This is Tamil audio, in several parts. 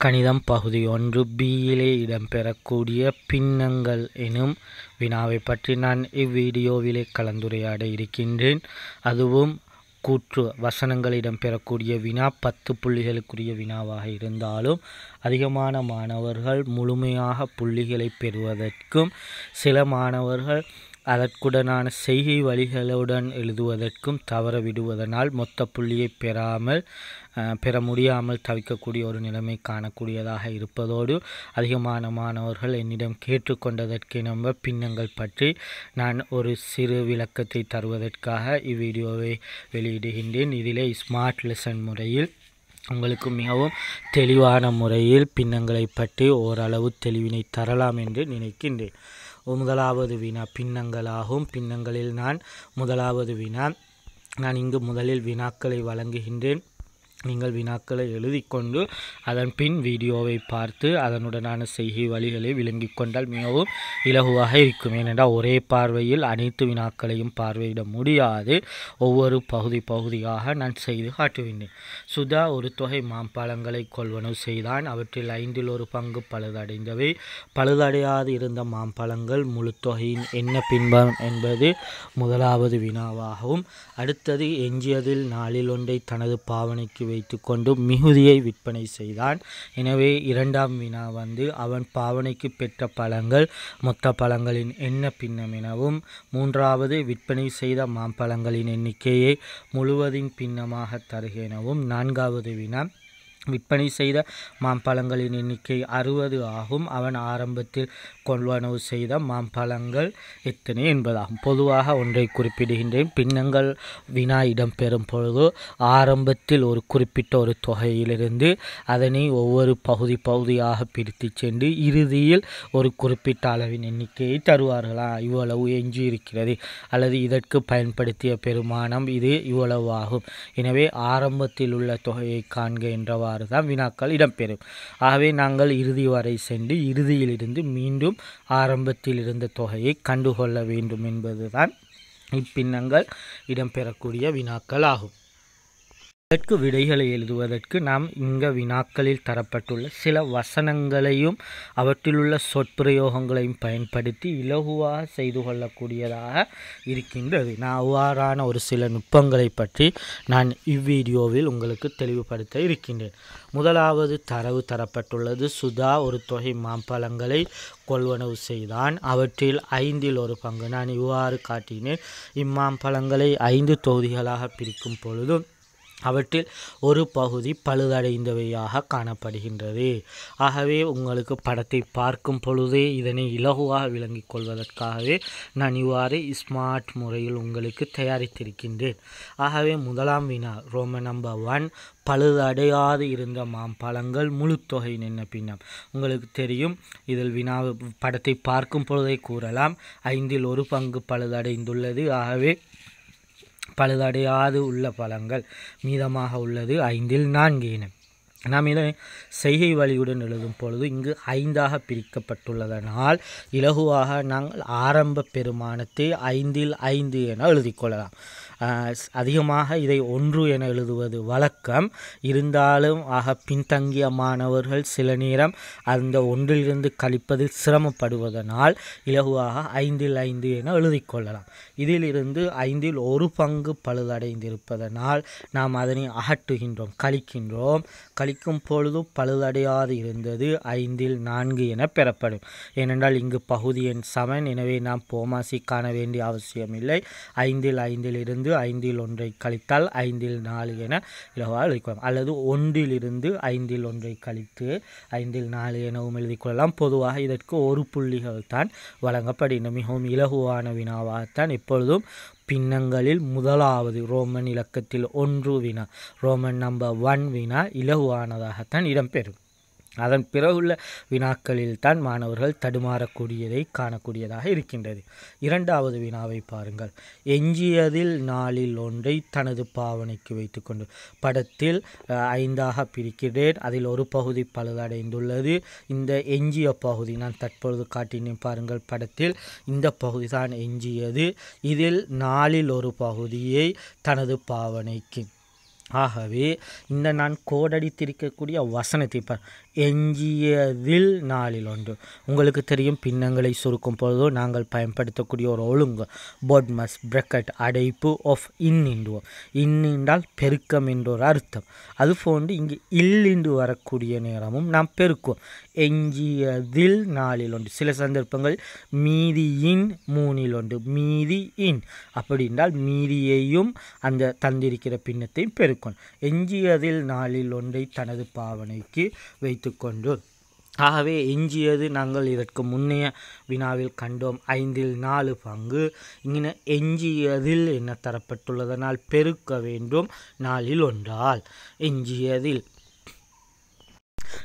கணிதம் பகுதி ஒன்று பியிலே இடம்பெறக்கூடிய பின்னங்கள் எனும் வினாவைப் பற்றி நான் இவ்வீடியோவிலே கலந்துரையாட இருக்கின்றேன். அதுவும் கூற்று வசனங்கள் இடம்பெறக்கூடிய வினா பத்து புள்ளிகளுக்குரிய வினாவாக இருந்தாலும் அதிகமான மாணவர்கள் முழுமையாக புள்ளிகளை பெறுவதற்கும் சில மாணவர்கள் அதற்குடனான செய்கை வழிகளுடன் எழுதுவதற்கும் தவற விடுவதனால் மொத்த புள்ளியை பெறாமல் பெற முடியாமல் தவிக்கக்கூடிய ஒரு நிலைமை காணக்கூடியதாக இருப்பதோடு அதிகமான மாணவர்கள் என்னிடம் கேட்டுக்கொண்டதற்கெனம்ப பின்னங்கள் பற்றி நான் ஒரு சிறு விளக்கத்தை தருவதற்காக இவ்வீடியோவை வெளியிடுகின்றேன். இதிலே ஸ்மார்ட் லெசன் முறையில் உங்களுக்கு மிகவும் தெளிவான முறையில் பின்னங்களை பற்றி ஓரளவு தெளிவினை தரலாம் என்று நினைக்கின்றேன். முதலாவது வினா பின்னங்களாகும். பின்னங்களில் நான் முதலாவது வினா நான் இங்கு முதலில் வினாக்களை வழங்குகின்றேன். நீங்கள் வினாக்களை எழுதி கொண்டு அதன் பின் வீடியோவை பார்த்து அதனுடனான செய்கை வழிகளை விளங்கி கொண்டால் மிகவும் இலகுவாக இருக்கும். ஏனென்றால் ஒரே பார்வையில் அனைத்து வினாக்களையும் பார்வையிட முடியாது. ஒவ்வொரு பகுதி பகுதியாக நான் செய்து காட்டுவிட்டேன் சுதா ஒரு தொகை மாம்பழங்களை கொள்வனவு செய்தான். அவற்றில் ஐந்தில் ஒரு பங்கு பழுதடைந்தவை. பழுதடையாது இருந்த மாம்பழங்கள் முழு தொகையின் என்ன பின்பம் என்பது முதலாவது வினாவாகவும் அடுத்தது எஞ்சியதில் நாளில் ஒன்றை தனது பாவனைக்கு வைத்துக்கொண்டு மிகுதியை விற்பனை செய்தான். எனவே இரண்டாம் வினா வந்து அவன் பாவனைக்கு பெற்ற பழங்கள் மொத்த பழங்களின் என்ன பின்னம் எனவும் மூன்றாவது விற்பனை செய்த மாம்பழங்களின் எண்ணிக்கையை முழுவதின் பின்னமாக தருக எனவும் நான்காவது வினா விற்பனை செய்த மாம்பழங்களின் எண்ணிக்கை அறுபது ஆகும். அவன் ஆரம்பத்தில் கொள்வனவு செய்த மாம்பழங்கள் எத்தனை என்பதாகும். பொதுவாக ஒன்றை குறிப்பிடுகின்றேன். பின்னங்கள் வினா இடம்பெறும் பொழுது ஆரம்பத்தில் ஒரு குறிப்பிட்ட ஒரு தொகையிலிருந்து அதனை ஒவ்வொரு பகுதி பகுதியாக பிரித்து சென்று இறுதியில் ஒரு குறிப்பிட்ட அளவின் எண்ணிக்கையை தருவார்களா? இவ்வளவு எஞ்சி இருக்கிறது அல்லது இதற்கு பயன்படுத்திய பெருமானம் இது இவ்வளவு ஆகும். எனவே ஆரம்பத்தில் உள்ள தொகையை காண்க என்றவாறு தான் வினாக்கள் இடம்பெறும். ஆகவே நாங்கள் இறுதி வரை சென்று இறுதியிலிருந்து மீண்டும் ஆரம்பத்தில் இருந்த தொகையை கண்டுகொள்ள வேண்டும் என்பதுதான் இப்பின்னங்கள் இடம்பெறக்கூடிய வினாக்கள் ஆகும். இதற்கு விடைகளை எழுதுவதற்கு நாம் இங்க வினாக்களில் தரப்பட்டுள்ள சில வசனங்களையும் அவற்றிலுள்ள சொற்பிரயோகங்களையும் பயன்படுத்தி இலகுவாக செய்து கொள்ளக்கூடியதாக இருக்கின்றது. நான் அவ்வாறான ஒரு சில நுட்பங்களை பற்றி நான் இவ்வீடியோவில் உங்களுக்கு தெளிவுபடுத்த இருக்கின்றேன். முதலாவது தரவு தரப்பட்டுள்ளது. சுதா ஒரு தொகை மாம்பழங்களை கொள்வனவு செய்தான். அவற்றில் ஐந்தில் ஒரு பங்கு. நான் இவ்வாறு காட்டினேன். இம்மாம்பழங்களை ஐந்து தொகுதிகளாக பிரிக்கும் பொழுதும் அவற்றில் ஒரு பகுதி பழுதடைந்தவையாக காணப்படுகின்றது. ஆகவே உங்களுக்கு படத்தை பார்க்கும் பொழுதே இதனை இலகுவாக விளங்கிக் கொள்வதற்காகவே நான் இவ்வாறு ஸ்மார்ட் முறையில் உங்களுக்கு தயாரித்திருக்கின்றேன். ஆகவே முதலாம் வினா ரோம நம்பர் ஒன் பழுதடையாது இருந்த மாம்பழங்கள் முழு தொகை என்ன பின்னம். உங்களுக்கு தெரியும் இதில் வினா படத்தை பார்க்கும் பொழுதே கூறலாம் ஐந்தில் ஒரு பங்கு பழுதடைந்துள்ளது. ஆகவே பழுதடையாது. உள்ள பழங்கள் மீதமாக உள்ளது. ஐந்தில் நான்கு இனம். நாம் இதனை செய்கை வழியுடன் எழுதும் பொழுது இங்கு ஐந்தாக பிரிக்கப்பட்டுள்ளதனால் இலகுவாக நாங்கள் ஆரம்ப பெருமானத்தை ஐந்தில் ஐந்து என எழுதிக்கொள்ளலாம் அதிகமாக இதை ஒன்று என எழுதுவது வழக்கம். இருந்தாலும் ஆக பின்தங்கிய மாணவர்கள் சில நேரம் அந்த ஒன்றிலிருந்து கழிப்பதில் சிரமப்படுவதனால் இலகுவாக ஐந்தில் ஐந்து என எழுதிக்கொள்ளலாம் இதிலிருந்து ஐந்தில் ஒரு பங்கு பழுதடைந்திருப்பதனால் நாம் அதனை அகற்றுகின்றோம் கழிக்கின்றோம். கழிக்கும் பொழுது பழுதடையாது இருந்தது ஐந்தில் நான்கு என பெறப்படும். ஏனென்றால் இங்கு பகுதி எண் சமன் எனவே நாம் போமாசி காண வேண்டிய அவசியமில்லை. ஐந்தில் ஐந்தில் இருந்து ஐந்தில் ஒன்றை கழித்தால் ஐந்தில் நாலு என இலவாக எழுதிக்கொள்ளலாம். அல்லது ஒன்றிலிருந்து ஐந்தில் ஒன்றை கழித்து ஐந்தில் நாலு எனவும் எழுதிக்கொள்ளலாம். பொதுவாக இதற்கு ஒரு புள்ளிகள் தான் வழங்கப்படுகின்றன. மிகவும் இலகுவான வினாவாகத்தான் எப்பொழுதும் பின்னங்களில் முதலாவது ரோமன் இலக்கத்தில் ஒன்று வினா ரோமன் நம்பர் ஒன் வினா இலகுவானதாகத்தான் இடம்பெறும். அதன் பிறகுள்ள வினாக்களில்தான் மாணவர்கள் தடுமாறக்கூடியதை காணக்கூடியதாக இருக்கின்றது. இரண்டாவது வினாவை பாருங்கள். எஞ்சியதில் நாளில் ஒன்றை தனது பாவனைக்கு வைத்துக்கொண்டு படத்தில் ஐந்தாக பிரிக்கிறேன். அதில் ஒரு பகுதி பழுதடைந்துள்ளது. இந்த எஞ்சிய பகுதி நான் தற்பொழுது காட்டினேன் பாருங்கள். படத்தில் இந்த பகுதி தான் எஞ்சியது. இதில் நாளில் ஒரு பகுதியை தனது பாவனைக்கு ஆகவே இந்த நான் கோடடித்திருக்கக்கூடிய வசனத்தை பார். எஞ்சியதில் நாளில் ஒன்று. உங்களுக்கு தெரியும் பின்னங்களை சுருக்கும் பொழுதோ நாங்கள் பயன்படுத்தக்கூடிய ஒரு ஒழுங்கு. பொட்மஸ் பிரக்கட் அடைப்பு ஆஃப் இன் இண்டுவோம் இன் என்றால் பெருக்கம் என்ற ஒரு அர்த்தம். அது போன்று இங்கே இல்லின்று வரக்கூடிய நேரமும் நாம் பெருக்குவோம். எஞ்சியதில் நாளில் ஒன்று. சில சந்தர்ப்பங்கள் மீதியின் மூணில் ஒன்று. மீதி இன் அப்படி என்றால் மீதியையும் அந்த தந்திருக்கிற பின்னத்தையும் பெருக்கும் எஞ்சியதில் நாளில் ஒன்றை தனது பாவனைக்கு வைத்துக்கொண்டு. ஆகவே எஞ்சியது நாங்கள் இதற்கு முன்னைய வினாவில் கண்டோம். ஐந்தில் நாலு பங்கு. இங்கின எஞ்சியதில் என்ன தரப்பட்டுள்ளதனால் பெருக்க வேண்டும். நாளில் ஒன்றால் எஞ்சியதில்.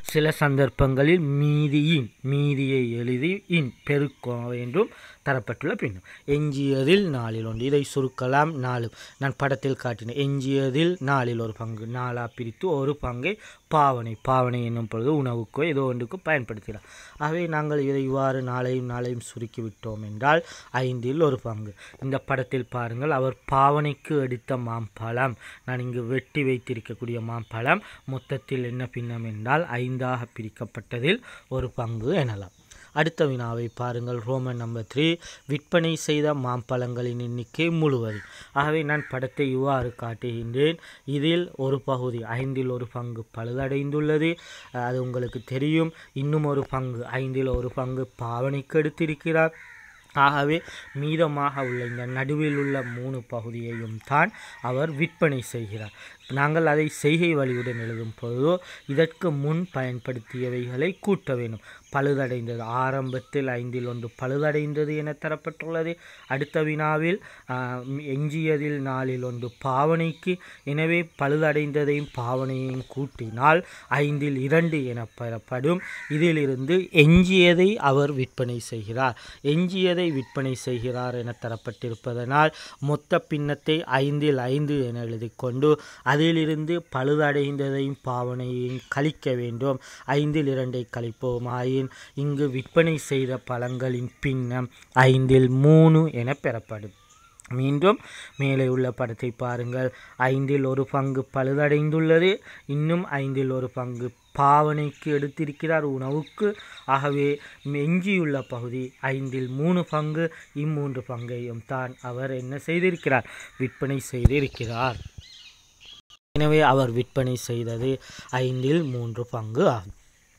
சில சந்தர்ப்பங்களில் மீதியின் மீதியை எழுதி இன் பெருக்க வேண்டும். தரப்பட்டுள்ள பின்னம். எஞ்சியதில் நாளில் ஒன்று. இதை சுருக்கலாம் நாலு நான் படத்தில் காட்டினேன் எஞ்சியதில் நாளில் ஒரு பங்கு. நாலா பிரித்து ஒரு பங்கை பாவனை. பாவனை என்னும் பொழுது உணவுக்கோ ஏதோ ஒன்றுக்கோ பயன்படுத்தலாம். ஆகவே நாங்கள் இதை இவ்வாறு நாளையும் நாளையும் சுருக்கிவிட்டோம் என்றால் ஐந்தில் ஒரு பங்கு. இந்த படத்தில் பாருங்கள் அவர் பாவனைக்கு எடுத்த மாம்பழம். நான் இங்கு வெட்டி வைத்திருக்கக்கூடிய மாம்பழம். மொத்தத்தில் என்ன பின்னம் என்றால் ஐந்தாக பிரிக்கப்பட்டதில் ஒரு பங்கு எனலாம். அடுத்த வினாவை பாருங்கள். Roman number three. விற்பனை செய்த மாம்பழங்களின் எண்ணிக்கை முழுவதும். ஆகவே நான் படத்தை இவ்வாறு காட்டுகின்றேன். இதில் ஒரு பகுதி ஐந்தில் ஒரு பங்கு பழுதடைந்துள்ளது. அது உங்களுக்கு தெரியும். இன்னும் ஒரு பங்கு ஐந்தில் ஒரு பங்கு பாவனைக்கு எடுத்திருக்கிறார். ஆகவே மீதமாக உள்ள இந்த நடுவில் உள்ள மூணு பகுதியையும் தான் அவர் விற்பனை செய்கிறார். நாங்கள் அதை செய்கை வழியுடன் எழுதும் பொழுதோ இதற்கு முன் பயன்படுத்தியவைகளை கூட்ட வேண்டும். பழுதடைந்தது. ஆரம்பத்தில் ஐந்தில் ஒன்று பழுதடைந்தது என தரப்பட்டுள்ளது. அடுத்த வினாவில் எஞ்சியதில் நாளில் ஒன்று பாவனைக்கு. எனவே பழுதடைந்ததையும் பாவனையையும் கூட்டினால் ஐந்தில் இரண்டு என பெறப்படும். இதிலிருந்து எஞ்சியதை அவர் விற்பனை செய்கிறார். எஞ்சியதை விற்பனை செய்கிறார் என தரப்பட்டிருப்பதனால் மொத்த பின்னத்தை ஐந்தில் ஐந்து என எழுதிக்கொண்டு அதிலிருந்து பழுதடைந்ததையும் பாவனையையும் கழிக்க வேண்டும். ஐந்தில் இரண்டை கழிப்போம் ஆயின் இங்கு விற்பனை செய்த பழங்களின் பின்னம் ஐந்தில் மூணு என பெறப்படும். மீண்டும் மேலே உள்ள படத்தை பாருங்கள். ஐந்தில் ஒரு பங்கு பழுதடைந்துள்ளது இன்னும் ஐந்தில் ஒரு பங்கு பாவனைக்கு எடுத்திருக்கிறார் உணவுக்கு. ஆகவே எஞ்சியுள்ள பகுதி ஐந்தில் மூணு பங்கு இம்மூன்று பங்கையும் தான் அவர் என்ன செய்திருக்கிறார்? விற்பனை செய்திருக்கிறார். எனவே அவர் விற்பனை செய்தது ஐந்தில் மூன்று பங்கு ஆகும்.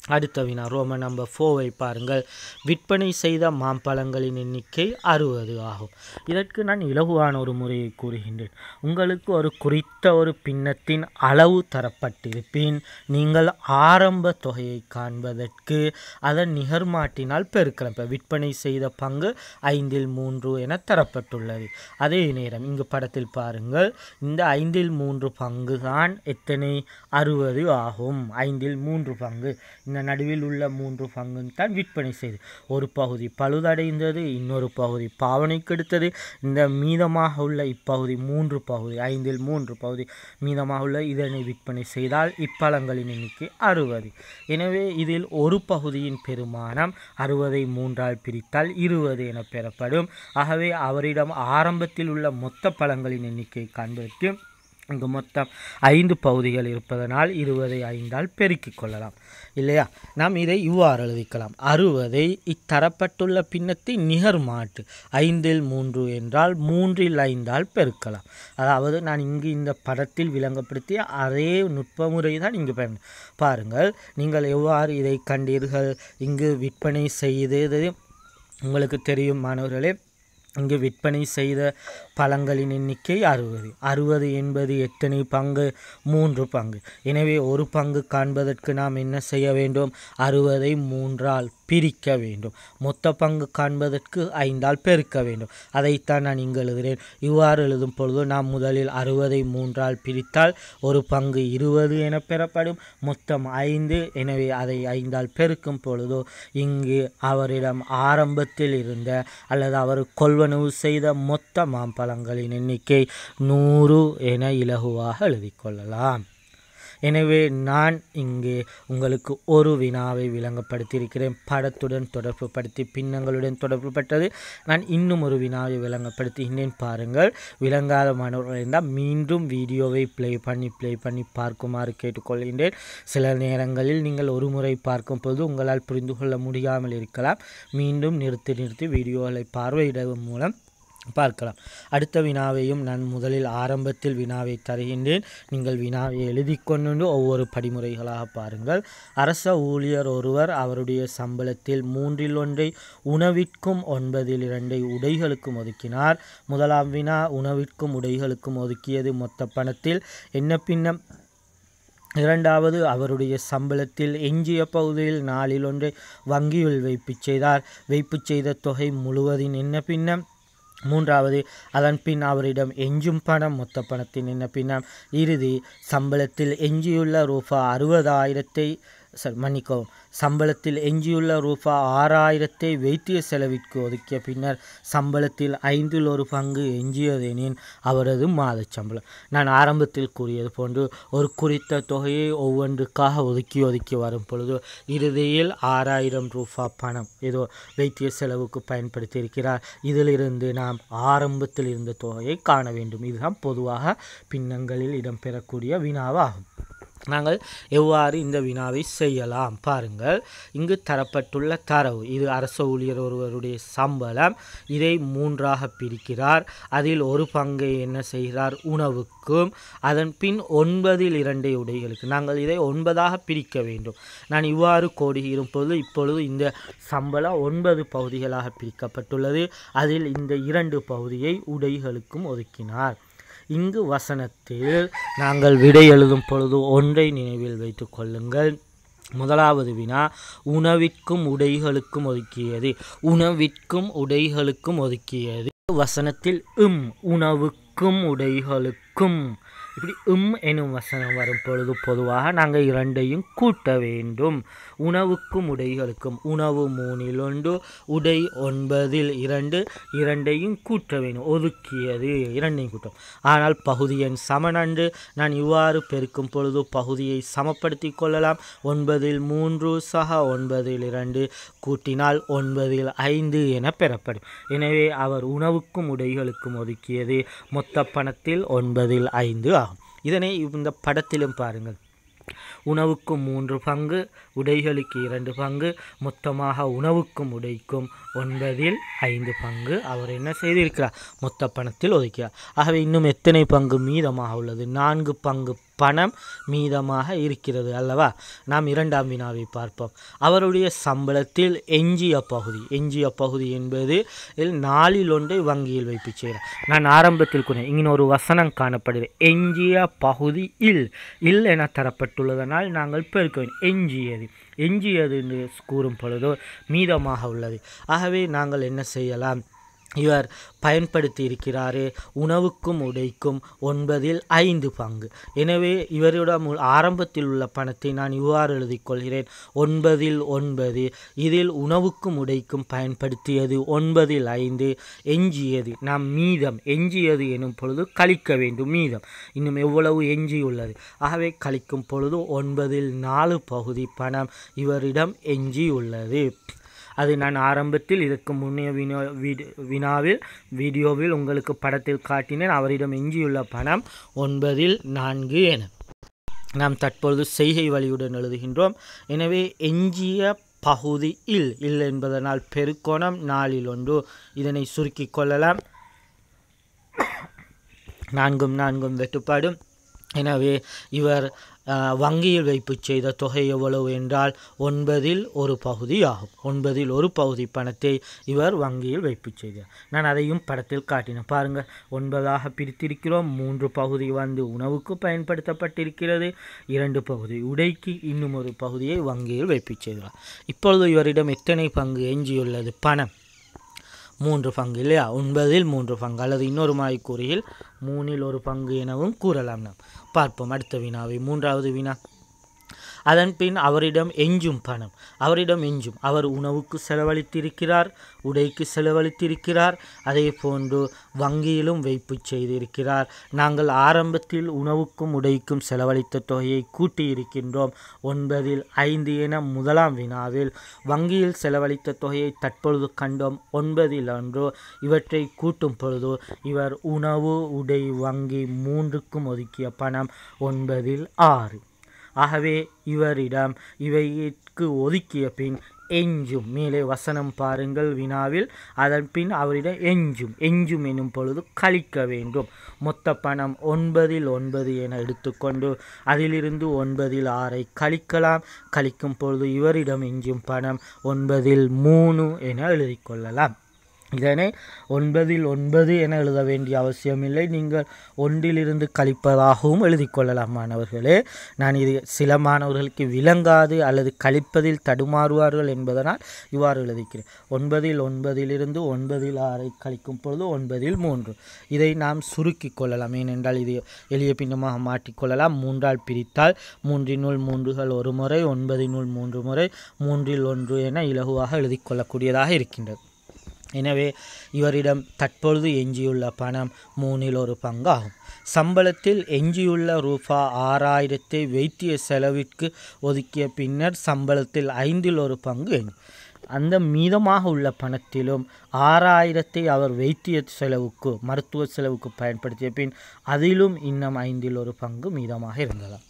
அடுத்த வினா ரோம நம்பர் ஃபோவை பாருங்கள். விற்பனை செய்த மாம்பழங்களின் எண்ணிக்கை அறுபது ஆகும். இதற்கு நான் இலகுவான ஒரு முறையை கூறுகின்றேன். உங்களுக்கு ஒரு குறித்த ஒரு பின்னத்தின் அளவு தரப்பட்டிருப்பின். நீங்கள் ஆரம்ப தொகையை காண்பதற்கு அதன் நிகர்மாட்டினால் பெருக்கலாம் இப்போ விற்பனை செய்த பங்கு ஐந்தில் மூன்று என தரப்பட்டுள்ளது. அதே நேரம் இங்கு படத்தில் பாருங்கள். இந்த ஐந்தில் மூன்று பங்கு தான் எத்தனை? அறுபது ஆகும். ஐந்தில் மூன்று பங்கு. நடுவில் உள்ள மூன்று பங்கு தான் விற்பனை செய்து. ஒரு பகுதி பழுதடைந்தது இன்னொரு பகுதி பாவனை கெடுத்தது. இந்த மீதமாக உள்ள இப்பகுதி மூன்று பகுதி ஐந்தில் மூன்று பகுதி மீதமாக உள்ள இதனை விற்பனை செய்தால் இப்பழங்களின் எண்ணிக்கை அறுபது. எனவே இதில் ஒரு பகுதியின் பெருமானம் அறுபதை மூன்றால் பிரித்தால் இருபது என பெறப்படும். ஆகவே அவரிடம் ஆரம்பத்தில் உள்ள மொத்த பழங்களின் எண்ணிக்கை காண்பதற்கு இங்கு மொத்தம் ஐந்து பகுதிகள் இருப்பதனால் இருபதை ஐந்தால் பெருக்கிக் கொள்ளலாம். இல்லையா? நாம் இதை இவ்வாறு எழுதிக்கலாம். அறுபதை இத்தரப்பட்டுள்ள பின்னத்தை நிகர் மாட்டு ஐந்தில் மூன்று என்றால் மூன்றில் ஐந்தால் பெருக்கலாம். அதாவது நான் இங்கு இந்த படத்தில் விளங்கப்படுத்திய அதே நுட்ப முறை தான் இங்கு பயன் பாருங்கள். நீங்கள் எவ்வாறு இதை கண்டீர்கள்? இங்கு விற்பனை செய்தது உங்களுக்கு தெரியும் மாணவர்களே. இங்கு விற்பனை செய்த பழங்களின் எண்ணிக்கை அறுபது. அறுபது என்பது எத்தனை பங்கு? மூன்று பங்கு. எனவே ஒரு பங்கு காண்பதற்கு நாம் என்ன செய்ய வேண்டும்? அறுபதை மூன்றால் பிரிக்க வேண்டும். மொத்த பங்கு காண்பதற்கு ஐந்தால் பெருக்க வேண்டும். அதைத்தான் நான் இங்கு எழுதுகிறேன். இவ்வாறு எழுதும் பொழுது நாம் முதலில் அறுபதை மூன்றால் பிரித்தால் ஒரு பங்கு இருபது என பெறப்படும். மொத்தம் ஐந்து. எனவே அதை ஐந்தால் பெருக்கும் பொழுதோ இங்கு அவரிடம் ஆரம்பத்தில் இருந்த அல்லது அவர் கொள்வனவு செய்த மொத்த மாம்பழங்களின் எண்ணிக்கை நூறு என இலகுவாக எழுதிக்கொள்ளலாம் எனவே நான் இங்கே உங்களுக்கு ஒரு வினாவை விளங்கப்படுத்தியிருக்கிறேன். படத்துடன் தொடர்பு படுத்தி பின்னங்களுடன் தொடர்பு பட்டது. நான் இன்னும் ஒரு வினாவை விளங்கப்படுத்துகின்றேன். பாருங்கள். விளங்காத மாணவர்கள் இருந்தால் மீண்டும் வீடியோவை ப்ளே பண்ணி ப்ளே பண்ணி பார்க்குமாறு கேட்டுக்கொள்கின்றேன். சில நேரங்களில் நீங்கள் ஒரு முறை பார்க்கும் போது உங்களால் புரிந்து கொள்ள முடியாமல் இருக்கலாம். மீண்டும் நிறுத்தி நிறுத்தி வீடியோவை பார்வையிடுவதன் மூலம் பார்க்கலாம். அடுத்த வினாவையும் நான் முதலில் ஆரம்பத்தில் வினாவை தருகின்றேன். நீங்கள் வினாவை எழுதி கொண்டு ஒவ்வொரு படிமுறைகளாக பாருங்கள். அரச ஊழியர் ஒருவர் அவருடைய சம்பளத்தில் மூன்றில் ஒன்றை உணவிற்கும் ஒன்பதில் இரண்டை உடைகளுக்கும் ஒதுக்கினார். முதலாம் வினா உணவிற்கும் உடைகளுக்கும் ஒதுக்கியது மொத்த பணத்தில். என்ன பின்னம்? இரண்டாவது அவருடைய சம்பளத்தில் எஞ்சிய பகுதியில் நாளில் ஒன்றை வங்கியில் வைப்புச் செய்தார். வைப்புச் செய்த தொகை முழுவதின் என்ன பின்னம்? மூன்றாவது அதன் பின் அவரிடம் எஞ்சும் பணம் மொத்த பணத்தின் என்ன பின்னம்? இறுதி சம்பளத்தில் எஞ்சியுள்ள ரூபா அறுபதாயிரத்தை சார் மன்னிக்கவும் சம்பளத்தில் எஞ்சியுள்ள ரூபா ஆறாயிரத்தை வைத்திய செலவிற்கு ஒதுக்கிய பின்னர் சம்பளத்தில் ஐந்தில் ஒரு பங்கு எஞ்சியதெனின் அவரது மாதச் சம்பளம். நான் ஆரம்பத்தில் கூறியது போன்று ஒரு குறித்த தொகையை ஒவ்வொன்றுக்காக ஒதுக்கி ஒதுக்கி வரும் பொழுது இறுதியில் ஆறாயிரம் ரூபா பணம் ஏதோ வைத்திய செலவுக்கு பயன்படுத்தி இருக்கிறார் இதிலிருந்து நாம் ஆரம்பத்தில் இருந்த தொகையை காண வேண்டும். இதுதான் பொதுவாக பின்னங்களில் இடம்பெறக்கூடிய வினாவாகும். நாங்கள் எவ்வாறு இந்த வினாவை செய்யலாம்? பாருங்கள். இங்கு தரப்பட்டுள்ள தரவு. இது அரச ஊழியர் ஒருவருடைய சம்பளம். இதை மூன்றாக பிரிக்கிறார். அதில் ஒரு பங்கை என்ன செய்கிறார்? உணவுக்கும். அதன் பின் ஒன்பதில் இரண்டை உடைகளுக்கு. நாங்கள் இதை ஒன்பதாக பிரிக்க வேண்டும். நான் இவ்வாறு கோடுகிறும் பொழுது இப்பொழுது இந்த சம்பளம் ஒன்பது பகுதிகளாக பிரிக்கப்பட்டுள்ளது. அதில் இந்த இரண்டு பகுதியை உடைகளுக்கும் ஒதுக்கினார். இங்கு வசனத்தில் நாங்கள் விடை எழுதும் பொழுது ஒன்றை நினைவில் வைத்து கொள்ளுங்கள். முதலாவது வினா உணவிற்கும் உடைகளுக்கும் ஒதுக்கியது. உணவிற்கும் உடைகளுக்கும் ஒதுக்கியது. வசனத்தில் இம் உணவுக்கும் உடைகளுக்கும் இப்படி இம் எனும் வசனம் வரும் பொழுது பொதுவாக நாங்கள் இரண்டையும் கூட்ட வேண்டும். உணவுக்கும் உடைகளுக்கும். உணவு மூணில் ஒன்று உடை ஒன்பதில் இரண்டு இரண்டையும் கூட்ட வேண்டும். ஒதுக்கியது இரண்டையும் கூட்டம். ஆனால் பகுதி எண் சமனன்று நான் இவ்வாறு பெருக்கும் பொழுது பகுதியை சமப்படுத்தி கொள்ளலாம். ஒன்பதில் மூன்று சக ஒன்பதில் இரண்டு கூட்டினால் ஒன்பதில் ஐந்து என பெறப்படும். எனவே அவர் உணவுக்கும் உடைகளுக்கும் ஒதுக்கியது. மொத்த பணத்தில் ஒன்பது ஒன்பதில் ஐந்து ஆகும். இதனை இந்த படத்திலும் பாருங்கள். உணவுக்கு மூன்று பங்கு உடைகளுக்கு இரண்டு பங்கு மொத்தமாக உணவுக்கும் உடைக்கும் ஒன்பதில் ஐந்து பங்கு. அவர் என்ன செய்திருக்கிறார்? மொத்த பணத்தில் ஒதுக்கிறார் ஆகவே இன்னும் எத்தனை பங்கு மீதமாக உள்ளது? நான்கு பங்கு பணம் மீதமாக இருக்கிறது அல்லவா? நாம் இரண்டாம் வினாவை பார்ப்போம். அவருடைய சம்பளத்தில் எஞ்சிய பகுதி எஞ்சிய பகுதி என்பது நாளில் ஒன்றை வங்கியில் வைப்பு செய்கிறார். நான் ஆரம்பத்தில் கூட இங்கே ஒரு வசனம் காணப்படுது எஞ்சிய பகுதி இல் இல் என தரப்பட்டுள்ளதனால் நாங்கள் பெருக்க வேண்டும் எஞ்சியது எஞ்சியது என்று கூறும் பொழுதோ மீதமாக உள்ளது. ஆகவே நாங்கள் என்ன செய்யலாம்? இவர் பயன்படுத்தி இருக்கிறாரே உணவுக்கும் உடைக்கும் ஒன்பதில் ஐந்து பங்கு. எனவே இவரிடம் ஆரம்பத்தில் உள்ள பணத்தை நான் இவ்வாறு எழுதிக்கொள்கிறேன் ஒன்பதில் ஒன்பது இதில் உணவுக்கும் உடைக்கும் பயன்படுத்தியது ஒன்பதில் ஐந்து எஞ்சியது நாம் மீதம். எஞ்சியது எனும் பொழுது கழிக்க வேண்டும் மீதம். இன்னும் எவ்வளவு எஞ்சியுள்ளது? ஆகவே கழிக்கும் பொழுது ஒன்பதில் நாலு பகுதி பணம் இவரிடம் எஞ்சியுள்ளது. அது நான் ஆரம்பத்தில் இதற்கு முன்னைய வினோ வீடி வினாவில் வீடியோவில் உங்களுக்கு படத்தில் காட்டினேன். அவரிடம் எஞ்சியுள்ள பணம் ஒன்பதில் நான்கு என நாம் தற்பொழுது செய்கை வழியுடன் எழுதுகின்றோம். எனவே எஞ்சிய பகுதி இல் இல் என்பதனால் பெருக்கோணம் நாலில் ஒன்று. இதனை சுருக்கிக் கொள்ளலாம். நான்கும் நான்கும் வெட்டுப்பாடும் எனவே இவர் வங்கியில் வைப்பு செய்த தொகை எவ்வளவு என்றால் ஒன்பதில் ஒரு பகுதி ஆகும் ஒன்பதில் ஒரு பகுதி பணத்தை இவர் வங்கியில் வைப்பு செய்தார். நான் அதையும் படத்தில் காட்டினேன். பாருங்கள் ஒன்பதாக பிரித்திருக்கிறோம். மூன்று பகுதி வந்து உணவுக்கு பயன்படுத்தப்பட்டிருக்கிறது. இரண்டு பகுதி உடைக்கு இன்னும் ஒரு பகுதியை வங்கியில் வைப்பு செய்தார். இப்பொழுது இவரிடம் எத்தனை பங்கு எஞ்சியுள்ளது? பணம். மூன்று பங்கு இல்லையா? ஒன்பதில் மூன்று பங்கு அல்லது இன்னொரு மாதிரி கூறியில் மூணில் ஒரு பங்கு எனவும் கூறலாம் நாம். பார்ப்போம் அடுத்த வினாவை. மூன்றாவது வினா. அதன்பின் அவரிடம் எஞ்சும் பணம். அவரிடம் எஞ்சும். அவர் உணவுக்கு செலவழித்திருக்கிறார் உடைக்கு செலவழித்திருக்கிறார் அதே போன்று வங்கியிலும் வைப்பு செய்திருக்கிறார். நாங்கள் ஆரம்பத்தில் உணவுக்கும் உடைக்கும் செலவழித்த தொகையை கூட்டியிருக்கின்றோம். ஒன்பதில் ஐந்து என முதலாம் வினாவில் வங்கியில் செலவழித்த தொகையை தற்பொழுது கண்டோம். ஒன்பதில் அன்றோ இவற்றை கூட்டும் பொழுது இவர் உணவு உடை வங்கி மூன்றுக்கும் ஒதுக்கிய பணம். ஒன்பதில் ஆறு. ஆகவே இவரிடம் இவைக்கு ஒதுக்கிய பின் எஞ்சும். மேலே வசனம் பாருங்கள் வினாவில். அதன் பின் அவரிடம் எஞ்சும். எஞ்சும் எனும் பொழுது கழிக்க வேண்டும். மொத்த பணம் ஒன்பதில் ஒன்பது என எடுத்துக்கொண்டு அதிலிருந்து ஒன்பதில் ஆறை கழிக்கலாம். கழிக்கும் பொழுது இவரிடம் எஞ்சும் பணம் ஒன்பதில் மூணு என எழுதிக்கொள்ளலாம் இதனை ஒன்பதில் ஒன்பது என எழுத வேண்டிய அவசியமில்லை. நீங்கள் ஒன்றிலிருந்து கழிப்பதாகவும் எழுதி கொள்ளலாம் மாணவர்களே. நான் இது சில மாணவர்களுக்கு விளங்காது அல்லது கழிப்பதில் தடுமாறுவார்கள் என்பதனால் இவ்வாறு எழுதிக்கிறேன் ஒன்பதில் ஒன்பதிலிருந்து ஒன்பதில் ஆறை கழிக்கும் பொழுது ஒன்பதில் மூன்று. இதை நாம் சுருக்கி கொள்ளலாம். ஏனென்றால் இது எளிய பின்னமாக மாட்டிக்கொள்ளலாம் மூன்றால் பிரித்தால் மூன்றினுள் மூன்றுகள் ஒரு முறை ஒன்பதினுள் மூன்று முறை மூன்றில் ஒன்று என இலகுவாக எழுதி கொள்ளக்கூடியதாக இருக்கின்றது. எனவே இவரிடம் தற்பொழுது எஞ்சியுள்ள பணம் மூணில் ஒரு பங்காகும். சம்பளத்தில் எஞ்சியுள்ள ரூபா ஆறாயிரத்தை வைத்திய செலவிற்கு ஒதுக்கிய பின்னர் சம்பளத்தில் ஐந்தில் ஒரு பங்கு அந்த மீதமாக உள்ள பணத்திலும் ஆறாயிரத்தை அவர் வைத்திய செலவுக்கு மருத்துவ செலவுக்கு பயன்படுத்திய பின் அதிலும் இன்னும் ஐந்தில் ஒரு பங்கு மீதமாக இருந்ததாம்.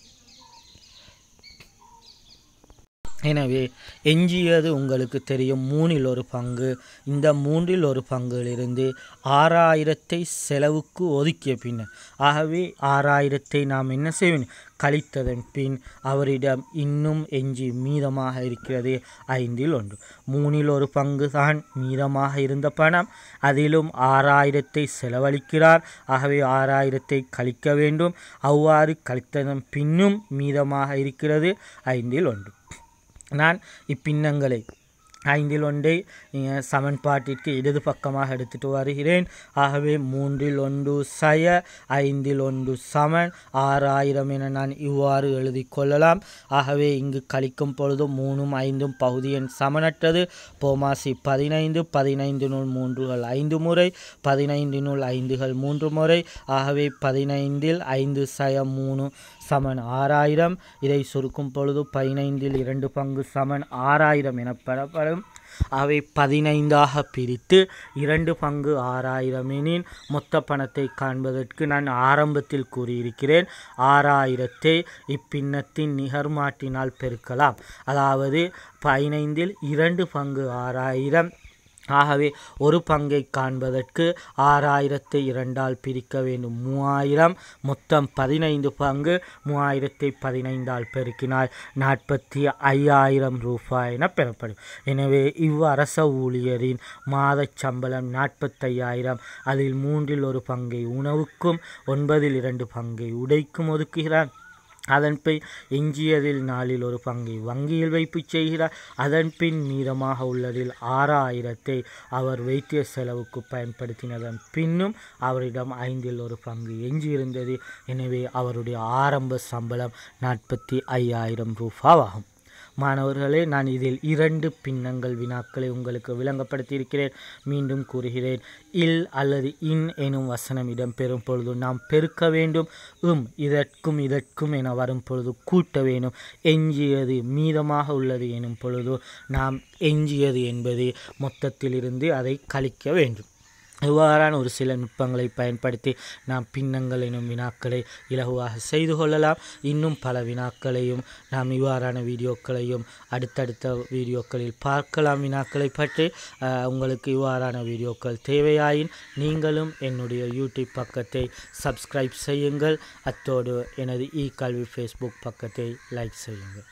எனவே எஞ்சியது உங்களுக்கு தெரியும் மூணில் ஒரு பங்கு. இந்த மூன்றில் ஒரு பங்கிலிருந்து ஆறாயிரத்தை செலவுக்கு ஒதுக்கிய பின்னர் ஆகவே ஆறாயிரத்தை நாம் என்ன செய்வேன்? கழித்ததன் பின் அவரிடம் இன்னும் எஞ்சி மீதமாக இருக்கிறது ஐந்தில் ஒன்று. மூணில் ஒரு பங்கு தான் மீதமாக இருந்த பணம். அதிலும் ஆறாயிரத்தை செலவழிக்கிறார். ஆகவே ஆறாயிரத்தை கழிக்க வேண்டும். அவ்வாறு கழித்ததன் பின்னும் மீதமாக இருக்கிறது ஐந்தில் ஒன்று. நான் இப்பின்னங்களை ஐந்தில் ஒன்றை சமன்பாட்டிற்கு இடது பக்கமாக எடுத்துட்டு வருகிறேன். ஆகவே மூன்றில் ஒன்று சய ஐந்தில் ஒன்று சமன் ஆறாயிரம் என நான் இவ்வாறு எழுதி கொள்ளலாம். ஆகவே இங்கு கழிக்கும் பொழுது மூணும் ஐந்தும் பகுதி எண் சமனற்றது. போமாசி பதினைந்து பதினைந்து நூல் மூன்றுகள் ஐந்து முறை பதினைந்து நூல் ஐந்துகள் மூன்று முறை. ஆகவே பதினைந்தில் ஐந்து சய மூணு சமன் ஆறாயிரம். இதை சுருக்கும் பொழுது பதினைந்தில் இரண்டு பங்கு சமன் ஆறாயிரம் என பெறப்படும். அவை பதினைந்தாக பிரித்து இரண்டு பங்கு ஆறாயிரம் எனின் மொத்த பணத்தை காண்பதற்கு நான் ஆரம்பத்தில் கூறியிருக்கிறேன். ஆறாயிரத்தை இப்பின்னத்தின் நிகர்மாட்டினால் பெருக்கலாம். அதாவது பதினைந்தில் இரண்டு பங்கு ஆறாயிரம். ஆகவே ஒரு பங்கை காண்பதற்கு ஆறாயிரத்தை இரண்டால் பிரிக்க வேண்டும். மூவாயிரம் மொத்தம் பதினைந்து பங்கு மூவாயிரத்தை பதினைந்தால் பெருக்கினால் நாற்பத்தி ஐயாயிரம் ரூபாய் என பெறப்படும். எனவே இவ்வரச ஊழியரின் மாதச் சம்பளம் நாற்பத்தையாயிரம். அதில் மூன்றில் ஒரு பங்கை உணவுக்கும் ஒன்பதில் இரண்டு பங்கை உடைக்கும் ஒதுக்குகிறார் அதன் பின் எஞ்சியதில் நாளில் ஒரு பங்கை வங்கியில் வைப்பு செய்கிறார். அதன் பின் மீதமாக உள்ளதில் ஆறாயிரத்தை அவர் வைத்திய செலவுக்கு பயன்படுத்தினதன் பின்னும் அவரிடம் ஐந்தில் ஒரு பங்கு எஞ்சியிருந்தது. எனவே அவருடைய ஆரம்ப சம்பளம் நாற்பத்தி ஐயாயிரம் ரூபாவாகும். மாணவர்களே நான் இதில் இரண்டு பின்னங்கள் வினாக்களை உங்களுக்கு விளங்கப்படுத்தியிருக்கிறேன். மீண்டும் கூறுகிறேன். இல் அல்லது இன் எனும் வசனம் இடம்பெறும் பொழுது நாம் பெருக்க வேண்டும். உம் இதற்கும் இதற்கும் என வரும் பொழுது கூட்ட வேண்டும். எஞ்சியது மீதமாக உள்ளது எனும் பொழுது நாம் எஞ்சியது என்பது மொத்தத்திலிருந்து அதை கழிக்க வேண்டும். இவ்வாறான ஒரு சில நுட்பங்களை பயன்படுத்தி நாம் பின்னங்கள் எனும் வினாக்களை இலகுவாக செய்து கொள்ளலாம். இன்னும் பல வினாக்களையும் நாம் இவ்வாறான வீடியோக்களையும் அடுத்தடுத்த வீடியோக்களில் பார்க்கலாம். வினாக்களை பற்றி உங்களுக்கு இவ்வாறான வீடியோக்கள் தேவையாயின் நீங்களும் என்னுடைய யூடியூப் பக்கத்தை சப்ஸ்கிரைப் செய்யுங்கள். அத்தோடு எனது இ கல்வி ஃபேஸ்புக் பக்கத்தை லைக் செய்யுங்கள்.